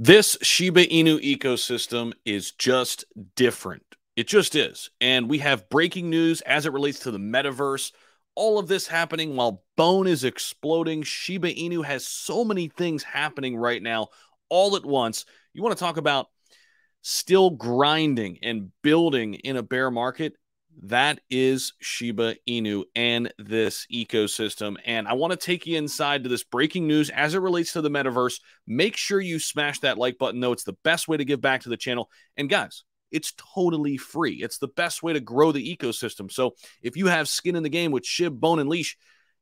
This Shiba Inu ecosystem is just different. It just is. And we have breaking news as it relates to the metaverse. All of this happening while Bone is exploding. Shiba Inu has so many things happening right now, all at once. You want to talk about still grinding and building in a bear market? That is Shiba Inu and this ecosystem. And I want to take you inside to this breaking news as it relates to the metaverse. Make sure you smash that like button, though. It's the best way to give back to the channel. And guys, it's totally free. It's the best way to grow the ecosystem. So if you have skin in the game with Shib, Bone, and Leash,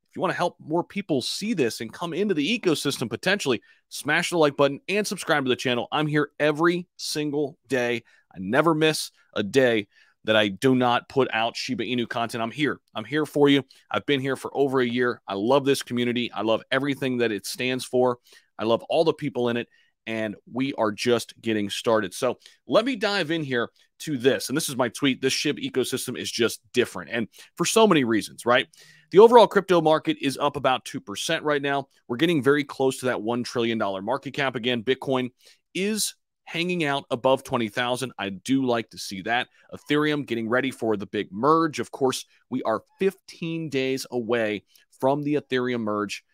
if you want to help more people see this and come into the ecosystem potentially, smash the like button and subscribe to the channel. I'm here every single day. I never miss a day that I do not put out Shiba Inu content. I'm here. I'm here for you. I've been here for over a year. I love this community. I love everything that it stands for. I love all the people in it. And we are just getting started. So let me dive in here to this. And this is my tweet. This SHIB ecosystem is just different. And for so many reasons, right? The overall crypto market is up about 2% right now. We're getting very close to that $1 trillion market cap again. Bitcoin is hanging out above 20,000. I do like to see that. Ethereum getting ready for the big merge. Of course, we are 15 days away from the Ethereum merge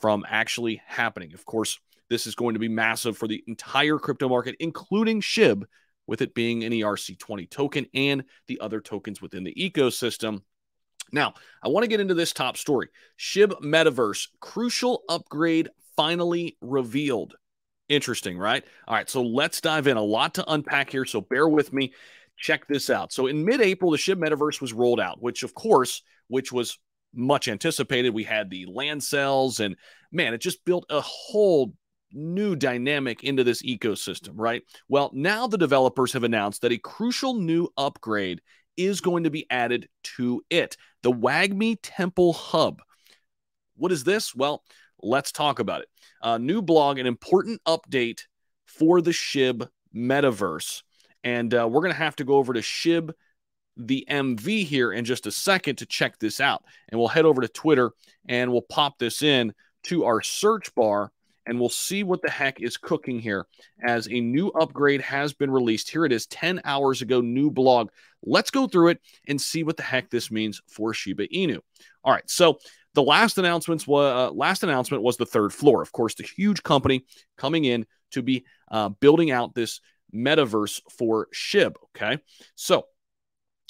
from actually happening. Of course, this is going to be massive for the entire crypto market, including SHIB, with it being an ERC20 token and the other tokens within the ecosystem. Now, I want to get into this top story. SHIB Metaverse crucial upgrade finally revealed. Interesting, right? All right, so let's dive in. A lot to unpack here, so bear with me. Check this out. So in mid-April, the SHIB Metaverse was rolled out, which of course, which was much anticipated. We had the land sales, and man, it just built a whole new dynamic into this ecosystem, right? Well, now the developers have announced that a crucial new upgrade is going to be added to it the WAGMI Temple Hub. What is this? Well, let's talk about it. Uh, new blog, an important update for the SHIB metaverse. And uh, we're going to have to go over to SHIB, the MV here in just a second to check this out. And we'll head over to Twitter and we'll pop this in to our search bar and we'll see what the heck is cooking here as a new upgrade has been released. Here it is 10 hours ago, new blog. Let's go through it and see what the heck this means for Shiba Inu. All right, so the last announcements was uh, last announcement was the third floor. Of course, the huge company coming in to be uh, building out this metaverse for Shib. Okay, so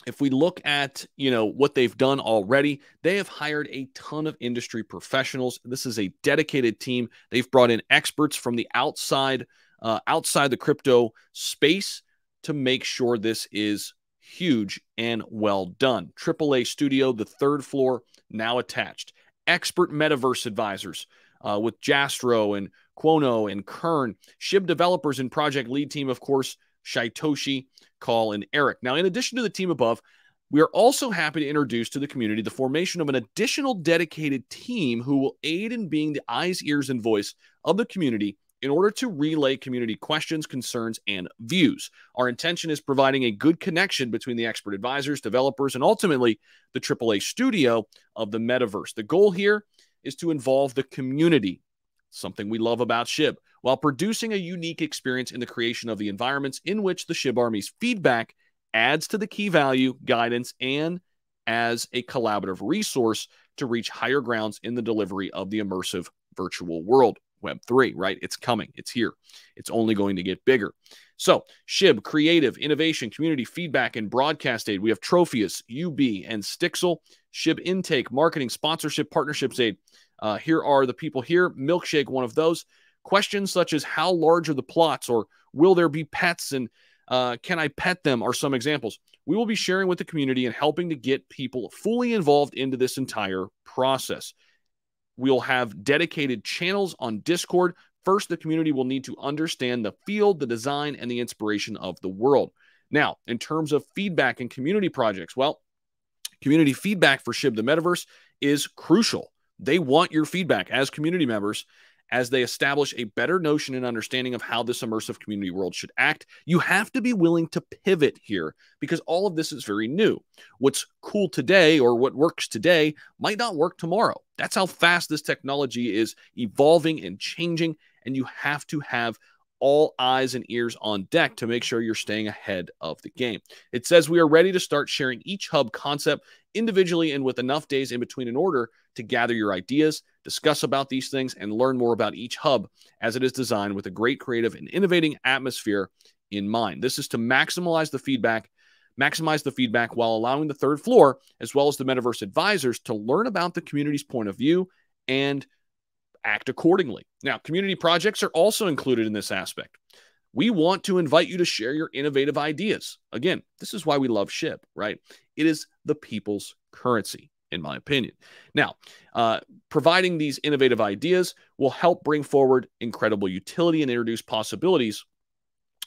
if we look at you know what they've done already they have hired a ton of industry professionals this is a dedicated team they've brought in experts from the outside uh, outside the crypto space to make sure this is huge and well done aaa studio the third floor now attached. Expert metaverse advisors uh, with Jastro and Quono and Kern. SHIB developers and project lead team, of course, Shytoshi, Kaal, and Eric. Now, in addition to the team above, we are also happy to introduce to the community the formation of an additional dedicated team who will aid in being the eyes, ears, and voice of the community in order to relay community questions, concerns, and views. Our intention is providing a good connection between the expert advisors, developers, and ultimately the AAA studio of the metaverse. The goal here is to involve the community, something we love about SHIB, while producing a unique experience in the creation of the environments in which the SHIB Army's feedback adds to the key value, guidance, and as a collaborative resource to reach higher grounds in the delivery of the immersive virtual world. Web3, right? It's coming, it's here. It's only going to get bigger. So, SHIB, creative, innovation, community feedback, and broadcast aid. We have Tropheus, UB, and Stixel. SHIB intake, marketing, sponsorship, partnerships aid. Uh, here are the people here. Milkshake, one of those. Questions such as how large are the plots or will there be pets and uh, can I pet them are some examples. We will be sharing with the community and helping to get people fully involved into this entire process. We'll have dedicated channels on Discord. First, the community will need to understand the field, the design, and the inspiration of the world. Now, in terms of feedback and community projects, well, community feedback for SHIB the Metaverse is crucial. They want your feedback as community members as they establish a better notion and understanding of how this immersive community world should act. You have to be willing to pivot here because all of this is very new. What's cool today or what works today might not work tomorrow. That's how fast this technology is evolving and changing. And you have to have all eyes and ears on deck to make sure you're staying ahead of the game. It says we are ready to start sharing each hub concept individually and with enough days in between in order to gather your ideas, discuss about these things, and learn more about each hub as it is designed with a great creative and innovating atmosphere in mind. This is to maximize the feedback, maximize the feedback while allowing the third floor as well as the metaverse advisors to learn about the community's point of view and act accordingly. Now, community projects are also included in this aspect. We want to invite you to share your innovative ideas. Again, this is why we love SHIB, right? It is the people's currency, in my opinion. Now, uh, providing these innovative ideas will help bring forward incredible utility and introduce possibilities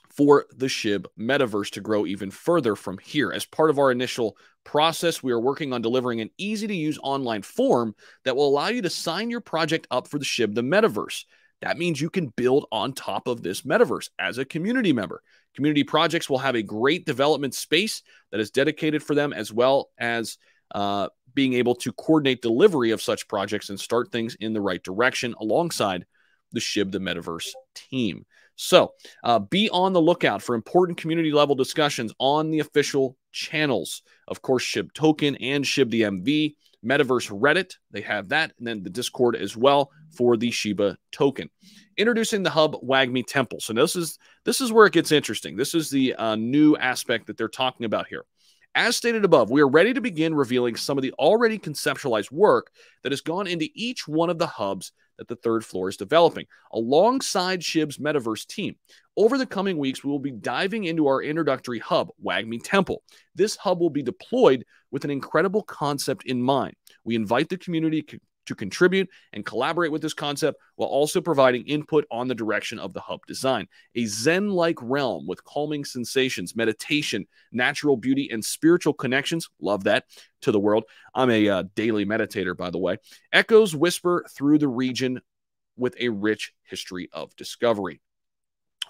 for the SHIB metaverse to grow even further from here. As part of our initial process, we are working on delivering an easy to use online form that will allow you to sign your project up for the SHIB the metaverse. That means you can build on top of this metaverse as a community member. Community projects will have a great development space that is dedicated for them, as well as uh, being able to coordinate delivery of such projects and start things in the right direction alongside the SHIB the Metaverse team. So uh, be on the lookout for important community level discussions on the official channels. Of course, SHIB Token and SHIB the MV, Metaverse Reddit, they have that, and then the Discord as well for the Shiba token. Introducing the hub WAGMI Temple. So this is this is where it gets interesting. This is the uh, new aspect that they're talking about here. As stated above, we are ready to begin revealing some of the already conceptualized work that has gone into each one of the hubs that the third floor is developing alongside SHIB's metaverse team. Over the coming weeks, we will be diving into our introductory hub, WAGMI Temple. This hub will be deployed with an incredible concept in mind. We invite the community to contribute and collaborate with this concept while also providing input on the direction of the hub design. A Zen like realm with calming sensations, meditation, natural beauty, and spiritual connections. Love that to the world. I'm a uh, daily meditator, by the way. Echoes whisper through the region with a rich history of discovery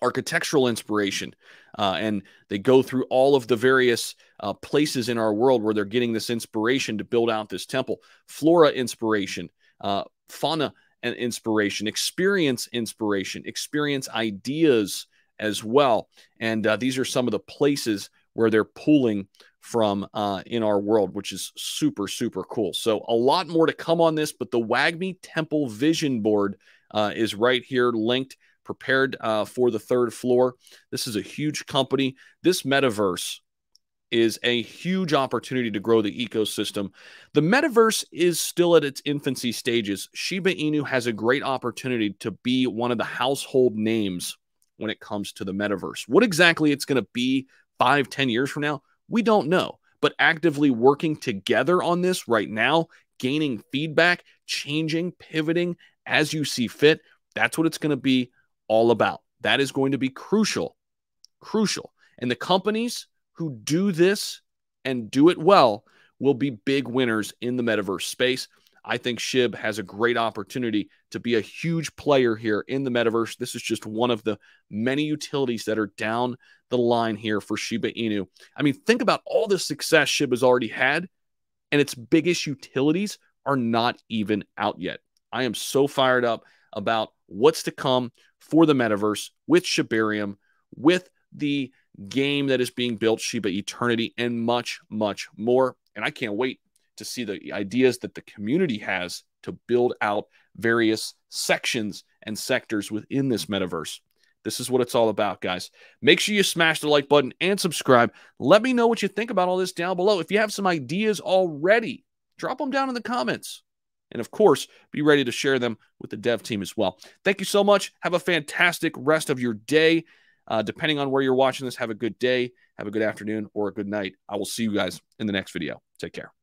architectural inspiration uh, and they go through all of the various uh, places in our world where they're getting this inspiration to build out this temple. Flora inspiration uh, fauna and inspiration experience inspiration experience ideas as well. And uh, these are some of the places where they're pulling from uh, in our world which is super super cool. So a lot more to come on this but the wagmi temple vision board uh, is right here linked prepared uh, for the third floor. This is a huge company. This metaverse is a huge opportunity to grow the ecosystem. The metaverse is still at its infancy stages. Shiba Inu has a great opportunity to be one of the household names when it comes to the metaverse. What exactly it's going to be five, ten years from now, we don't know. But actively working together on this right now, gaining feedback, changing, pivoting as you see fit, that's what it's going to be all about. That is going to be crucial, crucial. And the companies who do this and do it well will be big winners in the metaverse space. I think SHIB has a great opportunity to be a huge player here in the metaverse. This is just one of the many utilities that are down the line here for Shiba Inu. I mean, think about all the success SHIB has already had, and its biggest utilities are not even out yet. I am so fired up about what's to come for the metaverse with Shibarium, with the game that is being built, Shiba Eternity, and much, much more. And I can't wait to see the ideas that the community has to build out various sections and sectors within this metaverse. This is what it's all about, guys. Make sure you smash the like button and subscribe. Let me know what you think about all this down below. If you have some ideas already, drop them down in the comments. And of course, be ready to share them with the dev team as well. Thank you so much. Have a fantastic rest of your day. Uh, depending on where you're watching this, have a good day, have a good afternoon, or a good night. I will see you guys in the next video. Take care.